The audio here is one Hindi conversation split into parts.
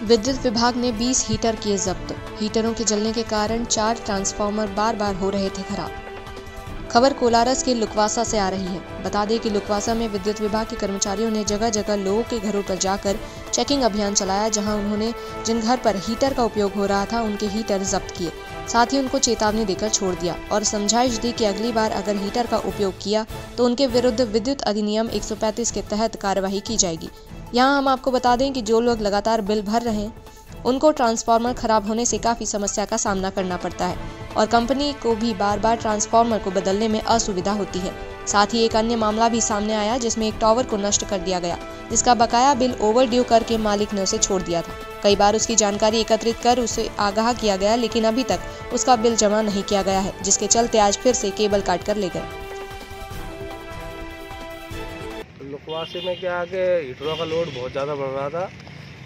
विद्युत विभाग ने 20 हीटर किए जब्त। हीटरों के जलने के कारण चार ट्रांसफार्मर बार बार हो रहे थे खराब। खबर कोलारस के लुकवासा से आ रही है। बता दें कि लुकवासा में विद्युत विभाग के कर्मचारियों ने जगह जगह लोगों के घरों पर जाकर चेकिंग अभियान चलाया, जहाँ उन्होंने जिन घर पर हीटर का उपयोग हो रहा था, उनके हीटर जब्त किए। साथ ही उनको चेतावनी देकर छोड़ दिया और समझाइश दी कि अगली बार अगर हीटर का उपयोग किया तो उनके विरुद्ध विद्युत अधिनियम 135 के तहत कार्यवाही की जाएगी। यहाँ हम आपको बता दें कि जो लोग लगातार बिल भर रहे हैं, उनको ट्रांसफार्मर खराब होने से काफ़ी समस्या का सामना करना पड़ता है और कंपनी को भी बार बार ट्रांसफार्मर को बदलने में असुविधा होती है। साथ ही एक अन्य मामला भी सामने आया, जिसमें एक टॉवर को नष्ट कर दिया गया, जिसका बकाया बिल ओवर ड्यू करके मालिक ने उसे छोड़ दिया था। कई बार उसकी जानकारी एकत्रित कर उसे आगाह किया गया, लेकिन अभी तक उसका बिल जमा नहीं किया गया है, जिसके चलते आज फिर से केबल काट कर ले गए। लुकवासी में क्या है कि हीटरों का लोड बहुत ज़्यादा बढ़ रहा था।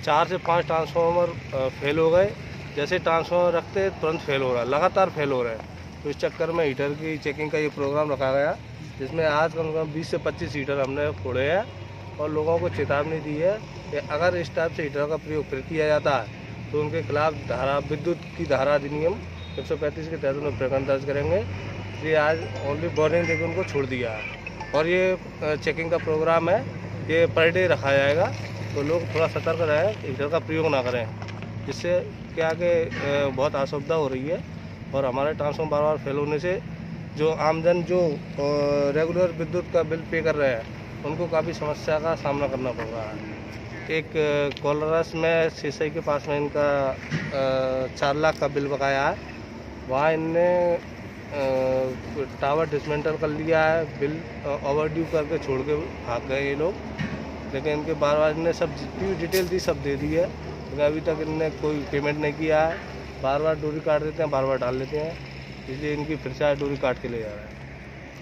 चार से पाँच ट्रांसफार्मर फेल हो गए। जैसे ट्रांसफार्मर रखते, तुरंत फेल हो रहा है। लगातार फेल हो रहा है। तो इस चक्कर में हीटर की चेकिंग का ये प्रोग्राम रखा गया। जिसमें आज कम से कम बीस से पच्चीस हीटर हमने फोड़े हैं और लोगों को चेतावनी दी है कि अगर इस टाइप से हीटर का प्रयोग फिर किया जाता है तो उनके खिलाफ धारा, विद्युत की धारा अधिनियम एक सौ पैंतीस के तहत उन्हें प्रकरण दर्ज करेंगे। ये आज ओनली वार्निंग देकर उनको छोड़ दिया है। और ये चेकिंग का प्रोग्राम है। ये पर डे रखा जाएगा। तो लोग थोड़ा सतर्क रहें हीटर का प्रयोग ना करें। जिससे क्या कि बहुत असुविधा हो रही है। और हमारे ट्रांसफॉर्म बार बार फेल होने से जो आमजन जो रेगुलर विद्युत का बिल पे कर रहे हैं, उनको काफ़ी समस्या का सामना करना पड़ रहा है। एक कोलरस में सीसई के पास में इनका चार लाख का बिल बकाया है। वहाँ इनने टावर डिसमेंटल कर लिया है, बिल ओवर ड्यू करके छोड़ के भाग गए ये लोग। लेकिन इनके बार बार इनने सब जितनी डिटेल थी सब दे दी है। लेकिन अभी तक इनने कोई पेमेंट नहीं किया है। बार बार डोरी काट देते हैं बार बार डाल लेते हैं। इसलिए इनकी फिर से डोरी काट के ले जा रहा है।